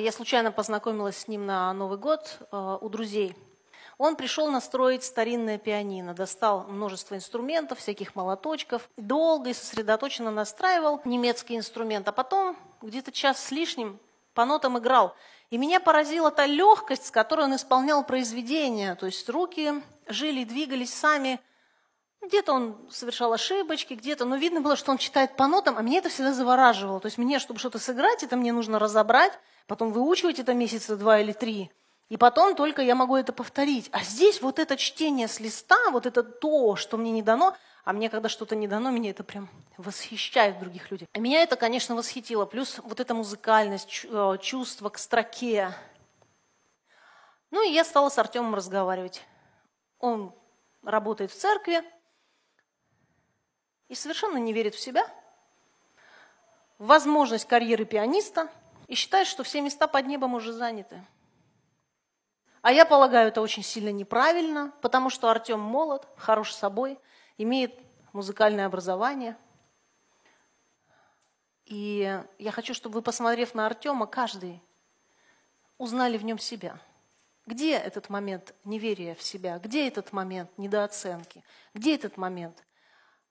Я случайно познакомилась с ним на Новый год э, у друзей. Он пришел настроить старинное пианино, достал множество инструментов, всяких молоточков, долго и сосредоточенно настраивал немецкий инструмент, а потом где-то час с лишним по нотам играл. И меня поразила та легкость, с которой он исполнял произведения, то есть руки жили, двигались сами. Где-то он совершал ошибочки, где-то, но видно было, что он читает по нотам, а меня это всегда завораживало. То есть мне, чтобы что-то сыграть, это мне нужно разобрать, потом выучивать это месяца два или три. И потом только я могу это повторить. А здесь вот это чтение с листа, вот это то, что мне не дано, а мне, когда что-то не дано, меня это прям восхищает в других людях. А меня это, конечно, восхитило. Плюс вот эта музыкальность, э, чувство к строке. Ну и я стала с Артемом разговаривать. Он работает в церкви и совершенно не верит в себя, в возможность карьеры пианиста и считает, что все места под небом уже заняты. А я полагаю, это очень сильно неправильно, потому что Артем молод, хорош собой, имеет музыкальное образование. И я хочу, чтобы вы, посмотрев на Артема, каждый узнали в нем себя. Где этот момент неверия в себя? Где этот момент недооценки? Где этот момент,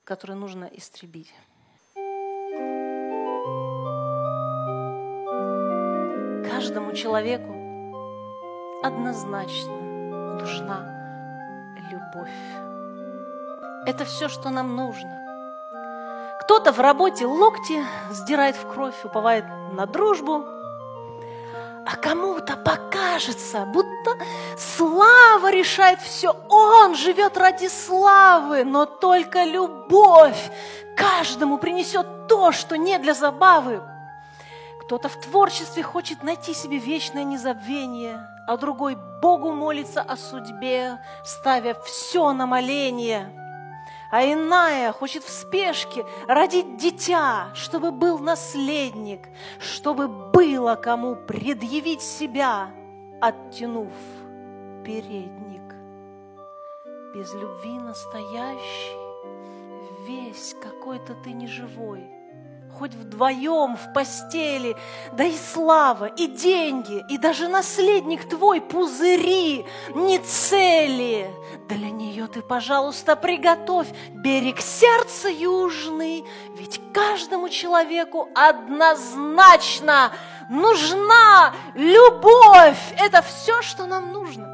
который нужно истребить? Каждому человеку однозначно нужна любовь. Это все, что нам нужно. Кто-то в работе локти сдирает в кровь, уповает на дружбу, а кому-то покажется, будто слава решает все. Он живет ради славы, но только любовь каждому принесет то, что не для забавы. Кто-то в творчестве хочет найти себе вечное незабвение, а другой Богу молится о судьбе, ставя все на моление. А иная хочет в спешке родить дитя, чтобы был наследник, чтобы было кому предъявить себя, оттянув передник. Без любви настоящий, весь какой-то ты неживой – хоть вдвоем в постели, да и слава, и деньги, и даже наследник твой пузыри, не цели. Для нее ты, пожалуйста, приготовь берег сердца южный, ведь каждому человеку однозначно нужна любовь. Это все, что нам нужно.